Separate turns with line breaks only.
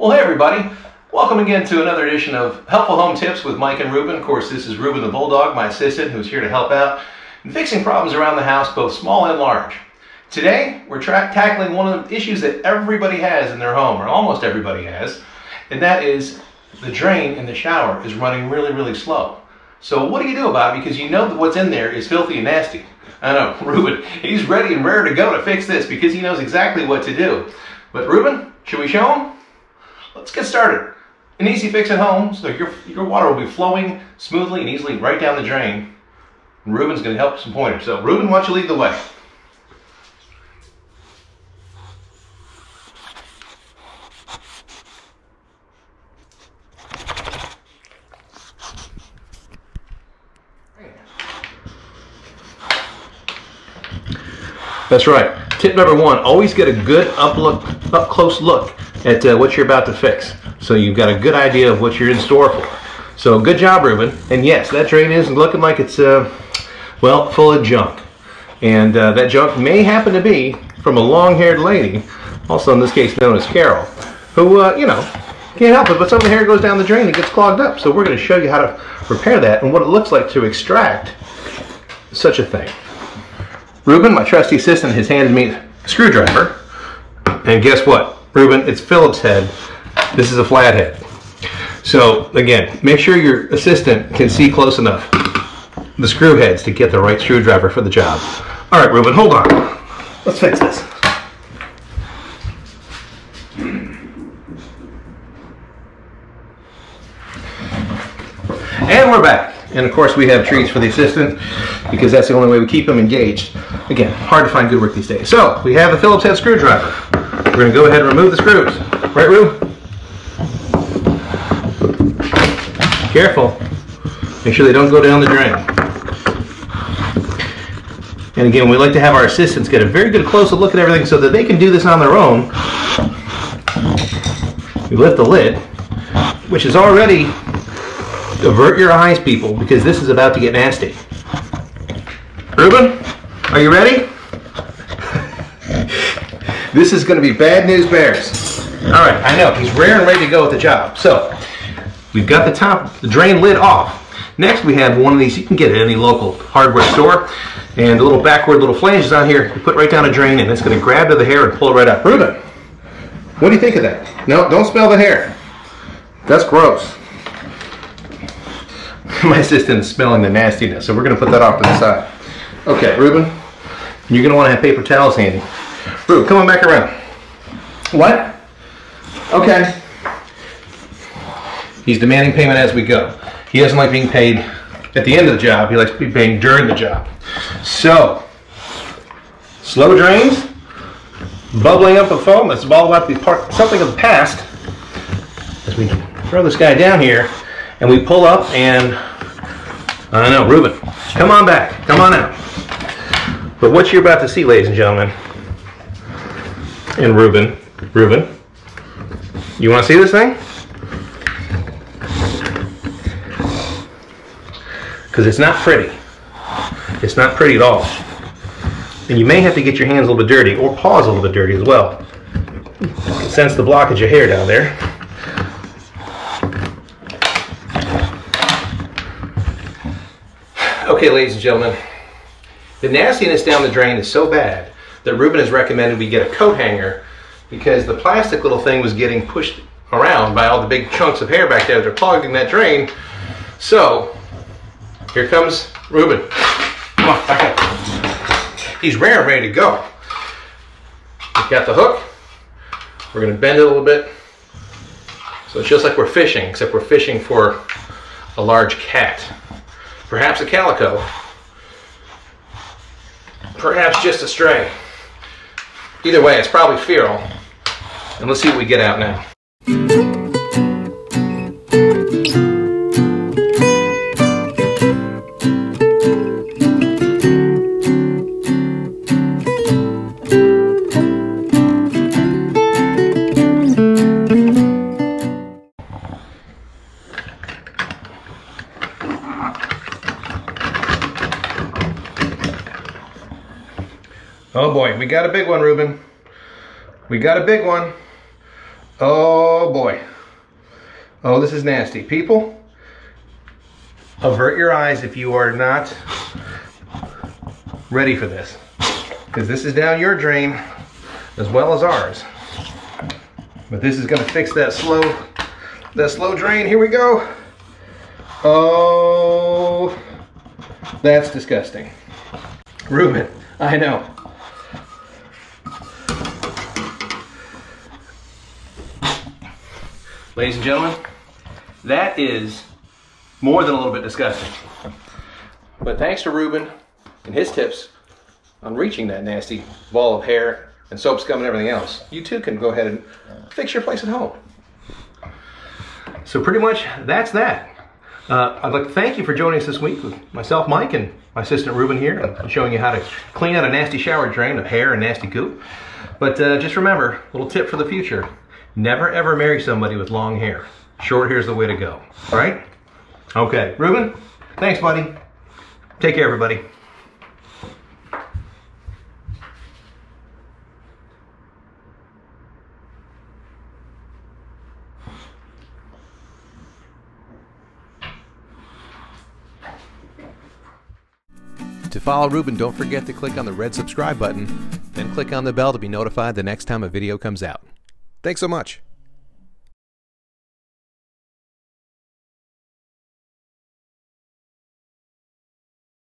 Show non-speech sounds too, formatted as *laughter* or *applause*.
Well, hey everybody. Welcome again to another edition of Helpful Home Tips with Mike and Reuben. Of course, this is Reuben the Bulldog, my assistant, who's here to help out in fixing problems around the house, both small and large. Today, we're tackling one of the issues that everybody has in their home, or almost everybody has, and that is the drain in the shower is running really, really slow. So what do you do about it? Because you know that what's in there is filthy and nasty. I know, *laughs* Reuben, he's ready and rare to go to fix this because he knows exactly what to do. But Reuben, should we show him? Let's get started. An easy fix at home, so your, your water will be flowing smoothly and easily right down the drain. And Reuben's gonna help some pointers. So Reuben, why don't you lead the way? That's right. Tip number one, always get a good up look, up close look at uh, what you're about to fix. So you've got a good idea of what you're in store for. So good job, Reuben. And yes, that drain is looking like it's, uh, well, full of junk. And uh, that junk may happen to be from a long-haired lady, also in this case known as Carol, who, uh, you know, can't help it, but some of the hair goes down the drain and gets clogged up. So we're going to show you how to repair that and what it looks like to extract such a thing. Reuben, my trusty assistant, has handed me a screwdriver. And guess what? Reuben, it's Phillips head. This is a flathead. So again, make sure your assistant can see close enough the screw heads to get the right screwdriver for the job. All right, Reuben, hold on. Let's fix this. And we're back. And of course we have treats for the assistant because that's the only way we keep them engaged. Again, hard to find good work these days. So we have the Phillips head screwdriver. We're gonna go ahead and remove the screws. Right, Rue? Careful. Make sure they don't go down the drain. And again, we like to have our assistants get a very good close look at everything so that they can do this on their own. We lift the lid, which is already Avert your eyes, people, because this is about to get nasty. Reuben, are you ready? This is going to be bad news bears. All right, I know, he's rare and ready to go with the job. So, we've got the top, the drain lid off. Next, we have one of these, you can get at any local hardware store, and a little backward little flanges on here, you put right down a drain, and it's going to grab to the hair and pull it right up. Reuben, what do you think of that? No, don't smell the hair. That's gross. *laughs* my assistant is smelling the nastiness, so we're going to put that off to the side. Okay, Reuben, you're going to want to have paper towels handy. Reuben, come on back around. What? Okay. He's demanding payment as we go. He doesn't like being paid at the end of the job. He likes to be paid during the job. So, slow drains, bubbling up the foam. That's all about the part, something of the past. As we throw this guy down here, and we pull up and I know, Reuben, come on back, come on out. But what you're about to see, ladies and gentlemen, and Reuben, Reuben, you want to see this thing? Because it's not pretty. It's not pretty at all. And you may have to get your hands a little bit dirty or paws a little bit dirty as well. Sense the blockage of hair down there. Okay, ladies and gentlemen, the nastiness down the drain is so bad that Reuben has recommended we get a coat hanger because the plastic little thing was getting pushed around by all the big chunks of hair back there that are clogging that drain. So, here comes Reuben. Come on, back up. He's rare and ready to go. We've got the hook. We're gonna bend it a little bit. So it's just like we're fishing, except we're fishing for a large cat. Perhaps a calico. Perhaps just a stray. Either way, it's probably feral. And let's see what we get out now. We got a big one, Reuben. We got a big one. Oh boy. Oh, this is nasty. People, avert your eyes if you are not ready for this. Because this is down your drain as well as ours. But this is gonna fix that slow, that slow drain. Here we go. Oh, that's disgusting. Reuben, I know. Ladies and gentlemen, that is more than a little bit disgusting. But thanks to Reuben and his tips on reaching that nasty ball of hair and soap scum and everything else, you too can go ahead and fix your place at home. So pretty much that's that. Uh, I'd like to thank you for joining us this week with myself, Mike, and my assistant Reuben here, and showing you how to clean out a nasty shower drain of hair and nasty goop. But uh, just remember, little tip for the future: never ever marry somebody with long hair. Short hair is the way to go. All right? Okay, Reuben. Thanks, buddy. Take care, everybody.
To follow Reuben, don't forget to click on the red subscribe button, then click on the bell to be notified the next time a video comes out. Thanks so much.